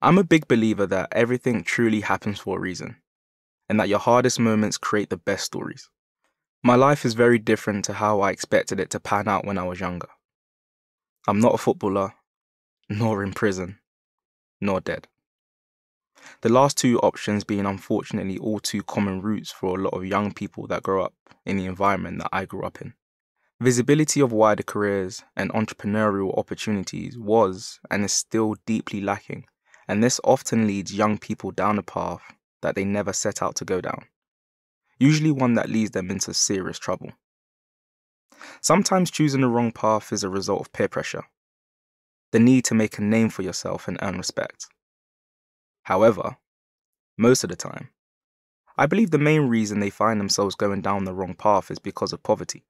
I'm a big believer that everything truly happens for a reason, and that your hardest moments create the best stories. My life is very different to how I expected it to pan out when I was younger. I'm not a footballer, nor in prison, nor dead. The last two options being unfortunately all too common routes for a lot of young people that grow up in the environment that I grew up in. Visibility of wider careers and entrepreneurial opportunities was and is still deeply lacking and this often leads young people down a path that they never set out to go down, usually one that leads them into serious trouble. Sometimes choosing the wrong path is a result of peer pressure, the need to make a name for yourself and earn respect. However, most of the time, I believe the main reason they find themselves going down the wrong path is because of poverty.